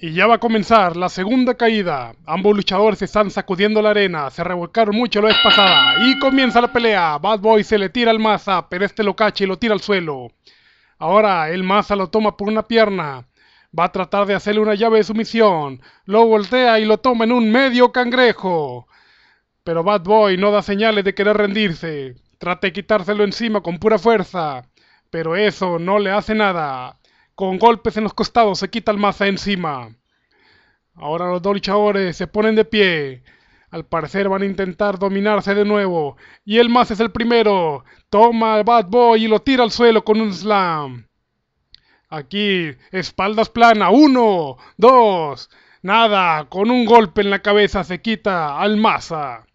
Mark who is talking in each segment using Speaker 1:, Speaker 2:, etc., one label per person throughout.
Speaker 1: Y ya va a comenzar la segunda caída. Ambos luchadores están sacudiendo la arena. Se revolcaron mucho la vez pasada. Y comienza la pelea. Bad Boy se le tira al Maza, pero este lo cacha y lo tira al suelo. Ahora el Maza lo toma por una pierna. Va a tratar de hacerle una llave de sumisión. Lo voltea y lo toma en un medio cangrejo. Pero Bad Boy no da señales de querer rendirse. Trata de quitárselo encima con pura fuerza. Pero eso no le hace nada. Con golpes en los costados se quita el Maza encima. Ahora los dos luchadores se ponen de pie. Al parecer van a intentar dominarse de nuevo. Y el Maza es el primero. Toma al Bad Boy y lo tira al suelo con un slam. Aquí, espaldas plana. Uno, dos. Nada, con un golpe en la cabeza se quita al Maza.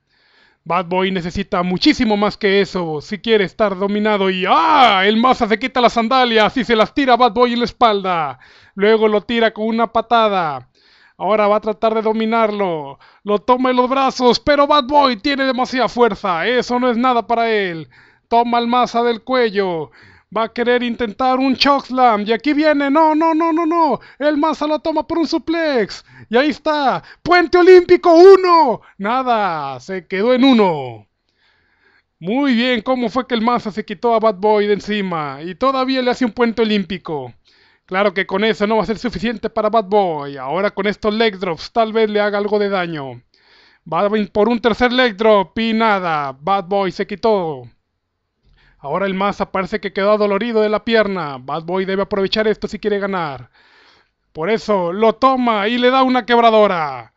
Speaker 1: Bad Boy necesita muchísimo más que eso si quiere estar dominado y ¡ah! El Maza se quita las sandalias y se las tira a Bad Boy en la espalda. Luego lo tira con una patada. Ahora va a tratar de dominarlo. Lo toma en los brazos, pero Bad Boy tiene demasiada fuerza. Eso no es nada para él. Toma el Maza del cuello. Va a querer intentar un chokeslam. Y aquí viene. No, no, no, no, no. El Maza lo toma por un suplex. Y ahí está. Puente Olímpico 1. Nada. Se quedó en uno. Muy bien. ¿Cómo fue que el Maza se quitó a Bad Boy de encima? Y todavía le hace un puente olímpico. Claro que con eso no va a ser suficiente para Bad Boy. Ahora con estos leg drops tal vez le haga algo de daño. Va por un tercer leg drop y nada. Bad Boy se quitó. Ahora el Maza parece que quedó dolorido de la pierna. Bad Boy debe aprovechar esto si quiere ganar. Por eso lo toma y le da una quebradora.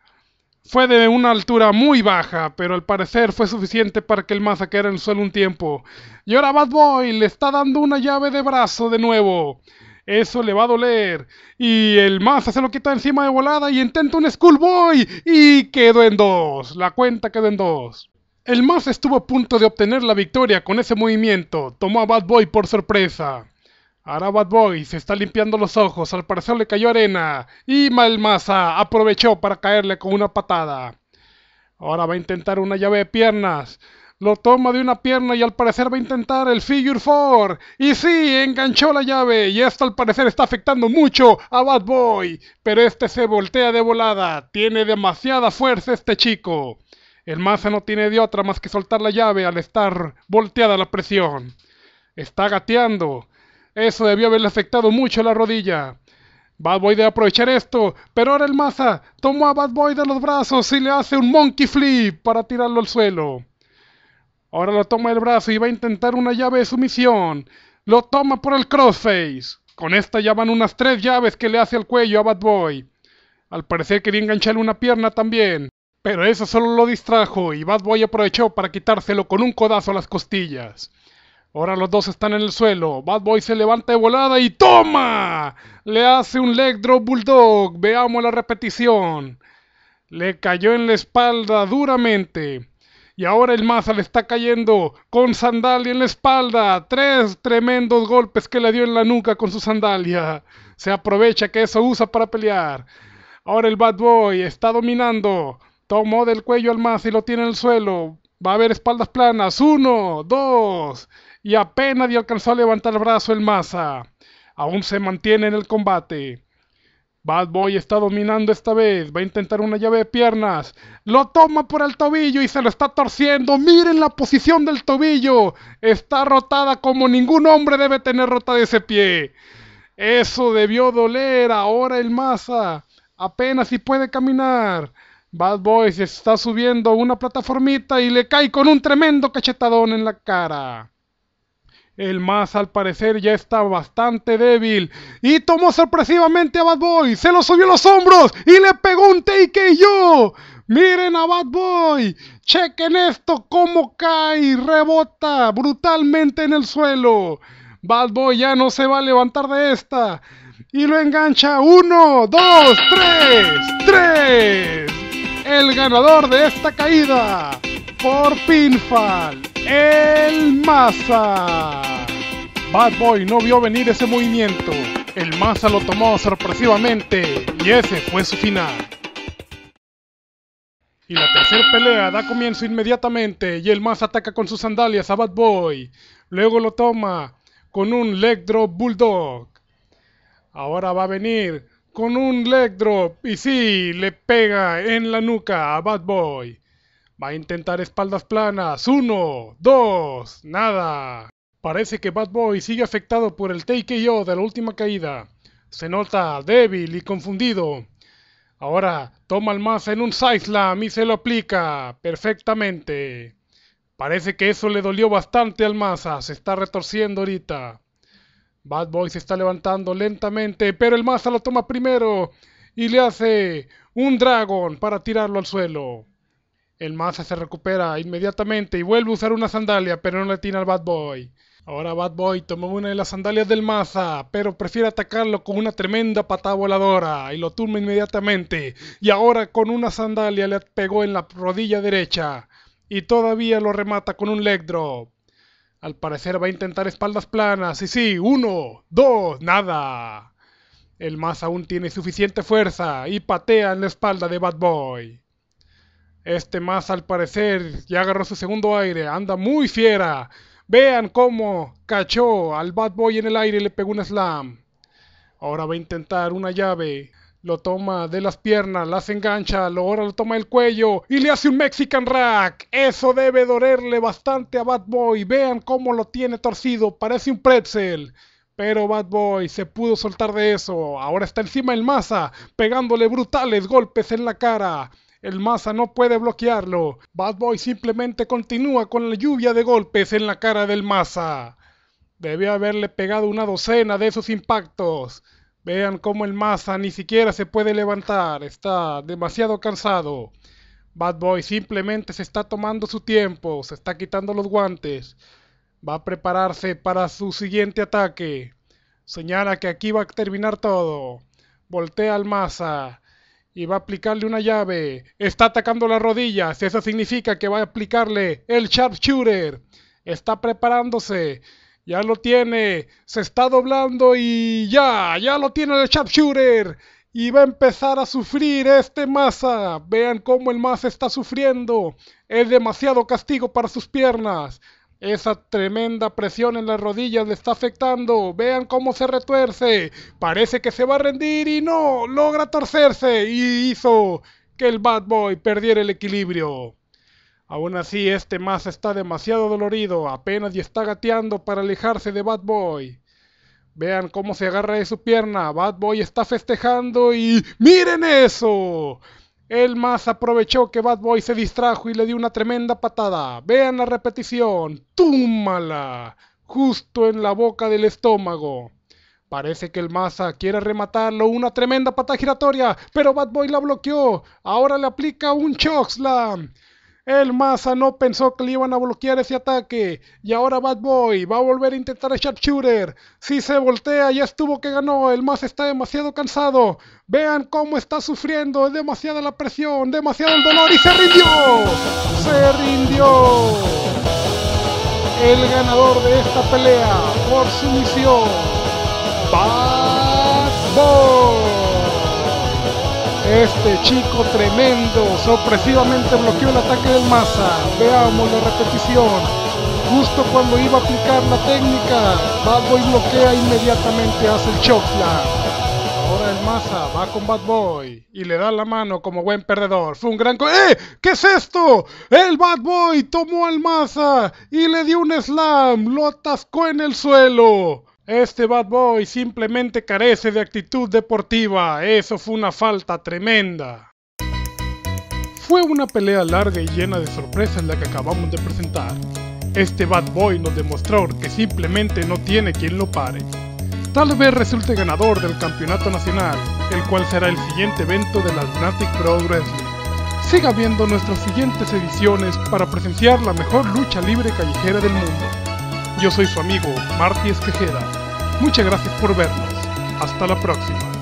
Speaker 1: Fue de una altura muy baja, pero al parecer fue suficiente para que el Maza quedara en el suelo un tiempo. Y ahora Bad Boy le está dando una llave de brazo de nuevo. Eso le va a doler. Y el Maza se lo quita encima de volada y intenta un Schoolboy. Y quedó en dos. La cuenta quedó en dos. El Maza estuvo a punto de obtener la victoria con ese movimiento. Tomó a Bad Boy por sorpresa. Ahora Bad Boy se está limpiando los ojos. Al parecer le cayó arena. Y Mal Maza aprovechó para caerle con una patada. Ahora va a intentar una llave de piernas. Lo toma de una pierna y al parecer va a intentar el Figure 4. Y sí, enganchó la llave. Y esto al parecer está afectando mucho a Bad Boy. Pero este se voltea de volada. Tiene demasiada fuerza este chico. El Maza no tiene de otra más que soltar la llave al estar volteada la presión. Está gateando. Eso debió haberle afectado mucho la rodilla. Bad Boy debe aprovechar esto, pero ahora el Maza tomó a Bad Boy de los brazos y le hace un monkey flip para tirarlo al suelo. Ahora lo toma el brazo y va a intentar una llave de sumisión. Lo toma por el crossface. Con esta ya van unas tres llaves que le hace al cuello a Bad Boy. Al parecer quería engancharle una pierna también. Pero eso solo lo distrajo y Bad Boy aprovechó para quitárselo con un codazo a las costillas. Ahora los dos están en el suelo. Bad Boy se levanta de volada y ¡toma! Le hace un leg drop bulldog. Veamos la repetición. Le cayó en la espalda duramente. Y ahora el Maza le está cayendo con sandalia en la espalda. Tres tremendos golpes que le dio en la nuca con su sandalia. Se aprovecha que eso usa para pelear. Ahora el Bad Boy está dominando. Tomó del cuello al Maza y lo tiene en el suelo. Va a haber espaldas planas. Uno, dos. Y apenas y alcanzó a levantar el brazo el Maza. Aún se mantiene en el combate. Bad Boy está dominando esta vez. Va a intentar una llave de piernas. Lo toma por el tobillo y se lo está torciendo. Miren la posición del tobillo. Está rotada como ningún hombre debe tener rota ese pie. Eso debió doler. Ahora el Maza. Apenas si puede caminar. Bad Boy se está subiendo una plataformita y le cae con un tremendo cachetadón en la cara. El más al parecer ya está bastante débil y tomó sorpresivamente a Bad Boy, se lo subió a los hombros y le pegó un take yo. Miren a Bad Boy, chequen esto, cómo cae rebota brutalmente en el suelo. Bad Boy ya no se va a levantar de esta. Y lo engancha. Uno, dos, tres, tres. El ganador de esta caída por pinfall, el Maza. Bad Boy no vio venir ese movimiento. El Maza lo tomó sorpresivamente y ese fue su final. Y la tercera pelea da comienzo inmediatamente y el Maza ataca con sus sandalias a Bad Boy. Luego lo toma con un leg drop bulldog. Ahora va a venir con un leg drop y sí, le pega en la nuca a Bad Boy. Va a intentar espaldas planas. Uno, dos, nada. Parece que Bad Boy sigue afectado por el TKO de la última caída. Se nota débil y confundido. Ahora toma el Masa en un side slam y se lo aplica perfectamente. Parece que eso le dolió bastante al Masa. Se está retorciendo ahorita. Bad Boy se está levantando lentamente, pero el Masa lo toma primero y le hace un Dragon para tirarlo al suelo. El Masa se recupera inmediatamente y vuelve a usar una sandalia, pero no le tiene al Bad Boy. Ahora Bad Boy toma una de las sandalias del Maza, pero prefiere atacarlo con una tremenda patada voladora y lo tumba inmediatamente. Y ahora con una sandalia le pegó en la rodilla derecha y todavía lo remata con un leg drop. Al parecer va a intentar espaldas planas. Y sí, uno, dos, nada. El Maza aún tiene suficiente fuerza y patea en la espalda de Bad Boy. Este más al parecer ya agarró su segundo aire, anda muy fiera. Vean cómo cachó al Bad Boy en el aire y le pegó un slam. Ahora va a intentar una llave. Lo toma de las piernas, las engancha, ahora lo toma el cuello y le hace un Mexican Rack. Eso debe dolerle bastante a Bad Boy. Vean cómo lo tiene torcido, parece un pretzel. Pero Bad Boy se pudo soltar de eso. Ahora está encima el Masa, pegándole brutales golpes en la cara. El Masa no puede bloquearlo. Bad Boy simplemente continúa con la lluvia de golpes en la cara del Masa. Debe haberle pegado una docena de esos impactos. Vean cómo el Masa ni siquiera se puede levantar. Está demasiado cansado. Bad Boy simplemente se está tomando su tiempo. Se está quitando los guantes. Va a prepararse para su siguiente ataque. Señala que aquí va a terminar todo. Voltea al Masa y va a aplicarle una llave. Está atacando las rodillas. Eso significa que va a aplicarle el sharpshooter. Está preparándose. Ya lo tiene. Se está doblando y ya. Ya lo tiene el sharpshooter. Y va a empezar a sufrir este masa. Vean cómo el masa está sufriendo. Es demasiado castigo para sus piernas. Esa tremenda presión en las rodillas le está afectando. Vean cómo se retuerce. Parece que se va a rendir y no, logra torcerse y hizo que el Bad Boy perdiera el equilibrio. Aún así, este más está demasiado dolorido, apenas y está gateando para alejarse de Bad Boy. Vean cómo se agarra de su pierna. Bad Boy está festejando y ¡miren eso! El más aprovechó que Bad Boy se distrajo y le dio una tremenda patada. Vean la repetición. ¡Túmala! Justo en la boca del estómago. Parece que el Masa quiere rematarlo, una tremenda patada giratoria, pero Bad Boy la bloqueó. Ahora le aplica un chokeslam. El Masa no pensó que le iban a bloquear ese ataque. Y ahora Bad Boy va a volver a intentar el sharpshooter. Si se voltea, ya estuvo que ganó. El Masa está demasiado cansado. Vean cómo está sufriendo. Es demasiada la presión, demasiado el dolor y se rindió. Se rindió. El ganador de esta pelea por sumisión. Bad Boy. Este chico tremendo sorpresivamente bloqueó el ataque del Massa. Veamos la repetición. Justo cuando iba a aplicar la técnica, Bad Boy bloquea inmediatamente, hace el chokeslam. Ahora el Massa va con Bad Boy y le da la mano como buen perdedor. Fue un gran... ¡Eh! ¿Qué es esto? El Bad Boy tomó al Massa y le dio un slam. Lo atascó en el suelo. Este Bad Boy simplemente carece de actitud deportiva. Eso fue una falta tremenda. Fue una pelea larga y llena de sorpresas la que acabamos de presentar. Este Bad Boy nos demostró que simplemente no tiene quien lo pare. Tal vez resulte ganador del campeonato nacional, el cual será el siguiente evento de la Pro Wrestling. Siga viendo nuestras siguientes ediciones para presenciar la mejor lucha libre callejera del mundo. Yo soy su amigo Marty Esquejeda. Muchas gracias por vernos. Hasta la próxima.